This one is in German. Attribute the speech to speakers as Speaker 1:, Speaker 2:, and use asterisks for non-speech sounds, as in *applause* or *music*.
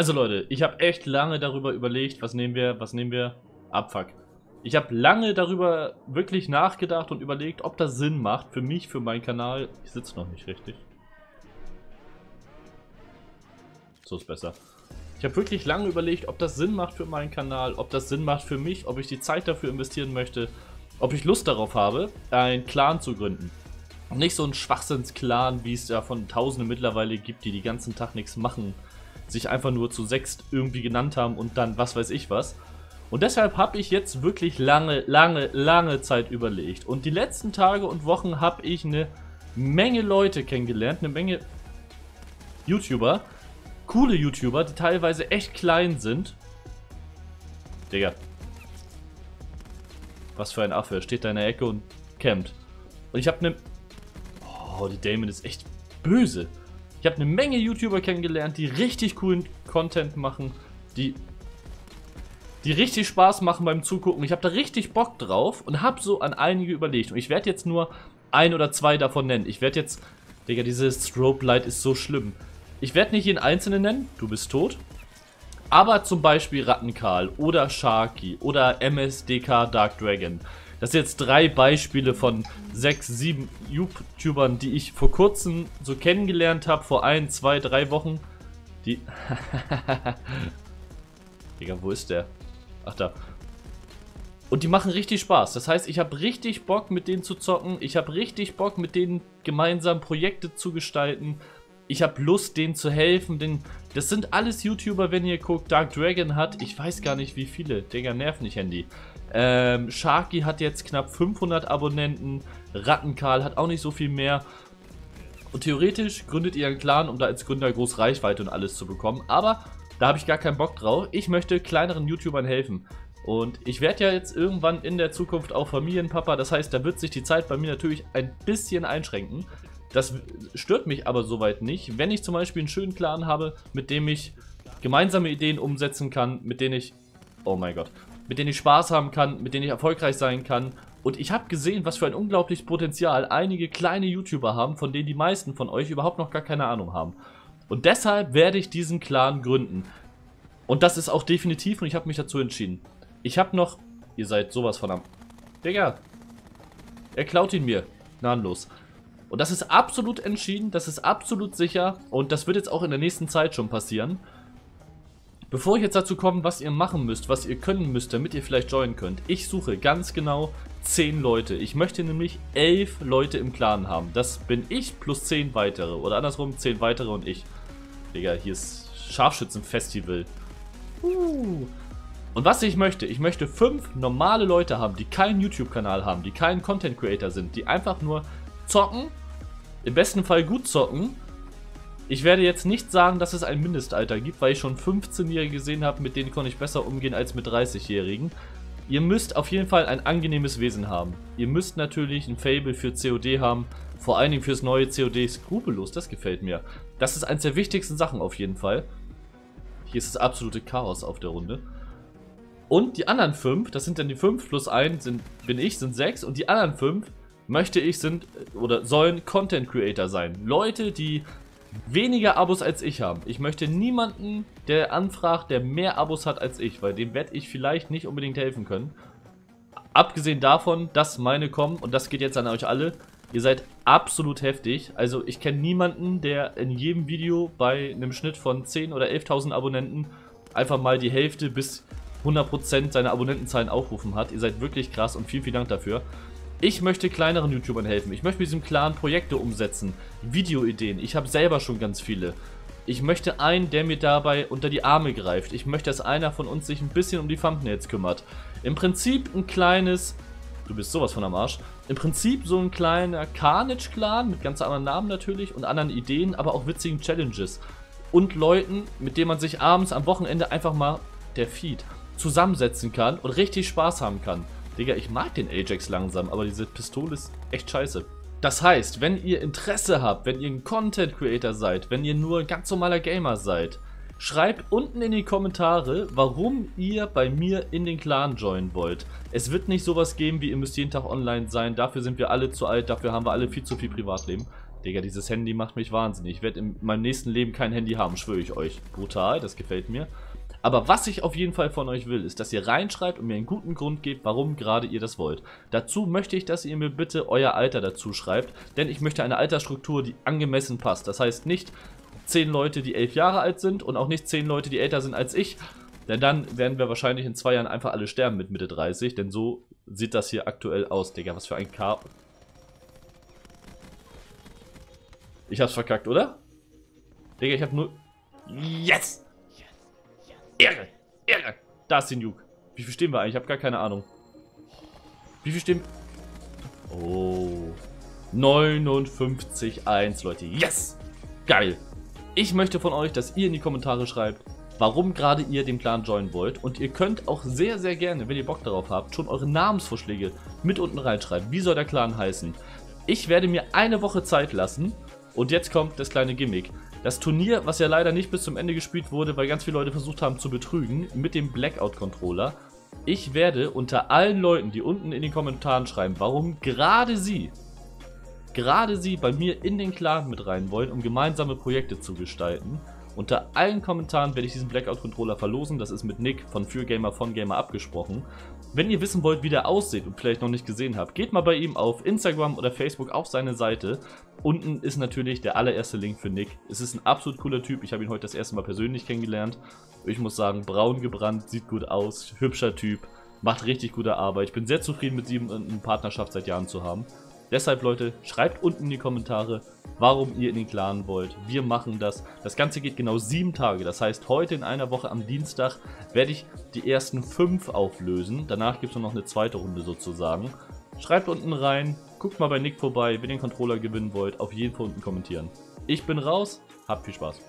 Speaker 1: Also Leute, ich habe echt lange darüber überlegt, was nehmen wir, was nehmen wir? Abfuck. Ich habe lange darüber wirklich nachgedacht und überlegt, ob das Sinn macht für mich, für meinen Kanal. Ich sitze noch nicht richtig. So ist besser. Ich habe wirklich lange überlegt, ob das Sinn macht für meinen Kanal, ob das Sinn macht für mich, ob ich die Zeit dafür investieren möchte, ob ich Lust darauf habe, einen Clan zu gründen. Nicht so ein Schwachsinns-Clan, wie es ja von Tausenden mittlerweile gibt, die den ganzen Tag nichts machen, sich einfach nur zu sechst irgendwie genannt haben und dann was weiß ich was. Und deshalb habe ich jetzt wirklich lange, lange, lange Zeit überlegt. Und die letzten Tage und Wochen habe ich eine Menge Leute kennengelernt, eine Menge YouTuber, coole YouTuber, die teilweise echt klein sind. Digga. Was für ein Affe, steht da in der Ecke und campt. Und ich habe eine Oh, die Damon ist echt böse. Ich habe eine Menge YouTuber kennengelernt, die richtig coolen Content machen, die, die richtig Spaß machen beim Zugucken. Ich habe da richtig Bock drauf und habe so an einige überlegt. Und ich werde jetzt nur ein oder zwei davon nennen. Ich werde jetzt... Digga, dieses Strobe Light ist so schlimm. Ich werde nicht jeden einzelnen nennen, du bist tot. Aber zum Beispiel Rattenkarl oder Sharky oder MSDK Dark Dragon. Das sind jetzt drei Beispiele von sechs, sieben YouTubern, die ich vor kurzem so kennengelernt habe, vor ein, zwei, drei Wochen. Die... *laughs* Digga, wo ist der? Ach, da. Und die machen richtig Spaß. Das heißt, ich habe richtig Bock, mit denen zu zocken. Ich habe richtig Bock, mit denen gemeinsam Projekte zu gestalten. Ich habe Lust, denen zu helfen. Denn das sind alles YouTuber, wenn ihr guckt. Dark Dragon hat, ich weiß gar nicht wie viele. Digga, nerv nicht, Handy. Ähm, Sharky hat jetzt knapp 500 Abonnenten. Rattenkarl hat auch nicht so viel mehr. Und theoretisch gründet ihr einen Clan, um da als Gründer groß Reichweite und alles zu bekommen. Aber da habe ich gar keinen Bock drauf. Ich möchte kleineren YouTubern helfen. Und ich werde ja jetzt irgendwann in der Zukunft auch Familienpapa. Das heißt, da wird sich die Zeit bei mir natürlich ein bisschen einschränken. Das stört mich aber soweit nicht. Wenn ich zum Beispiel einen schönen Clan habe, mit dem ich gemeinsame Ideen umsetzen kann, mit denen ich... Oh mein Gott mit denen ich Spaß haben kann, mit denen ich erfolgreich sein kann. Und ich habe gesehen, was für ein unglaubliches Potenzial einige kleine YouTuber haben, von denen die meisten von euch überhaupt noch gar keine Ahnung haben. Und deshalb werde ich diesen Clan gründen. Und das ist auch definitiv und ich habe mich dazu entschieden. Ich habe noch... Ihr seid sowas von am... Digga. Er klaut ihn mir. Gnadenlos. Und das ist absolut entschieden, das ist absolut sicher und das wird jetzt auch in der nächsten Zeit schon passieren. Bevor ich jetzt dazu komme, was ihr machen müsst, was ihr können müsst, damit ihr vielleicht joinen könnt, ich suche ganz genau 10 Leute. Ich möchte nämlich 11 Leute im Clan haben. Das bin ich plus 10 weitere. Oder andersrum, 10 weitere und ich. Digga, hier ist Scharfschützenfestival. Uh. Und was ich möchte, ich möchte 5 normale Leute haben, die keinen YouTube-Kanal haben, die kein Content Creator sind, die einfach nur zocken, im besten Fall gut zocken ich werde jetzt nicht sagen, dass es ein Mindestalter gibt, weil ich schon 15-Jährige gesehen habe, mit denen konnte ich besser umgehen als mit 30-Jährigen. Ihr müsst auf jeden Fall ein angenehmes Wesen haben. Ihr müsst natürlich ein Fable für COD haben, vor allen Dingen fürs neue COD skrupellos, das gefällt mir. Das ist eines der wichtigsten Sachen auf jeden Fall. Hier ist das absolute Chaos auf der Runde. Und die anderen 5, das sind dann die 5 plus 1 sind, bin ich, sind 6 und die anderen 5 möchte ich sind oder sollen Content Creator sein. Leute, die weniger Abos als ich haben. Ich möchte niemanden, der anfragt, der mehr Abos hat als ich, weil dem werde ich vielleicht nicht unbedingt helfen können. Abgesehen davon, dass meine kommen, und das geht jetzt an euch alle, ihr seid absolut heftig. Also ich kenne niemanden, der in jedem Video bei einem Schnitt von 10.000 oder 11.000 Abonnenten einfach mal die Hälfte bis 100% seiner Abonnentenzahlen aufrufen hat. Ihr seid wirklich krass und vielen, vielen Dank dafür. Ich möchte kleineren YouTubern helfen. Ich möchte mit diesem Clan Projekte umsetzen. Videoideen. Ich habe selber schon ganz viele. Ich möchte einen, der mir dabei unter die Arme greift. Ich möchte, dass einer von uns sich ein bisschen um die Thumbnails kümmert. Im Prinzip ein kleines... Du bist sowas von am Arsch. Im Prinzip so ein kleiner Carnage-Clan mit ganz anderen Namen natürlich und anderen Ideen, aber auch witzigen Challenges. Und Leuten, mit denen man sich abends am Wochenende einfach mal, der Feed, zusammensetzen kann und richtig Spaß haben kann. Digga, ich mag den Ajax langsam, aber diese Pistole ist echt scheiße. Das heißt, wenn ihr Interesse habt, wenn ihr ein Content Creator seid, wenn ihr nur ein ganz normaler Gamer seid, schreibt unten in die Kommentare, warum ihr bei mir in den Clan joinen wollt. Es wird nicht sowas geben wie ihr müsst jeden Tag online sein, dafür sind wir alle zu alt, dafür haben wir alle viel zu viel Privatleben. Digga, dieses Handy macht mich wahnsinnig. Ich werde in meinem nächsten Leben kein Handy haben, schwöre ich euch. Brutal, das gefällt mir. Aber was ich auf jeden Fall von euch will, ist, dass ihr reinschreibt und mir einen guten Grund gebt, warum gerade ihr das wollt. Dazu möchte ich, dass ihr mir bitte euer Alter dazu schreibt, denn ich möchte eine Altersstruktur, die angemessen passt. Das heißt nicht 10 Leute, die 11 Jahre alt sind und auch nicht 10 Leute, die älter sind als ich, denn dann werden wir wahrscheinlich in zwei Jahren einfach alle sterben mit Mitte 30, denn so sieht das hier aktuell aus, Digga. Was für ein K. Ich hab's verkackt, oder? Digga, ich hab nur... Yes! Ehre! Ehre! Da ist die Nuke. Wie viel stehen wir eigentlich? Ich habe gar keine Ahnung. Wie viel stehen... Oh. 59,1, Leute. Yes! Geil. Ich möchte von euch, dass ihr in die Kommentare schreibt, warum gerade ihr den Clan joinen wollt. Und ihr könnt auch sehr, sehr gerne, wenn ihr Bock darauf habt, schon eure Namensvorschläge mit unten reinschreiben. Wie soll der Clan heißen? Ich werde mir eine Woche Zeit lassen. Und jetzt kommt das kleine Gimmick. Das Turnier, was ja leider nicht bis zum Ende gespielt wurde, weil ganz viele Leute versucht haben zu betrügen, mit dem Blackout-Controller. Ich werde unter allen Leuten, die unten in den Kommentaren schreiben, warum gerade sie, gerade sie bei mir in den Clan mit rein wollen, um gemeinsame Projekte zu gestalten. Unter allen Kommentaren werde ich diesen Blackout-Controller verlosen. Das ist mit Nick von Fürgamer von Gamer abgesprochen. Wenn ihr wissen wollt, wie der aussieht und vielleicht noch nicht gesehen habt, geht mal bei ihm auf Instagram oder Facebook auf seine Seite. Unten ist natürlich der allererste Link für Nick. Es ist ein absolut cooler Typ. Ich habe ihn heute das erste Mal persönlich kennengelernt. Ich muss sagen, braun gebrannt, sieht gut aus, hübscher Typ, macht richtig gute Arbeit. Ich bin sehr zufrieden mit ihm eine Partnerschaft seit Jahren zu haben. Deshalb, Leute, schreibt unten in die Kommentare, warum ihr in den Clan wollt. Wir machen das. Das Ganze geht genau sieben Tage. Das heißt, heute in einer Woche am Dienstag werde ich die ersten fünf auflösen. Danach gibt es noch eine zweite Runde sozusagen. Schreibt unten rein, guckt mal bei Nick vorbei, wenn ihr den Controller gewinnen wollt. Auf jeden Fall unten kommentieren. Ich bin raus, habt viel Spaß.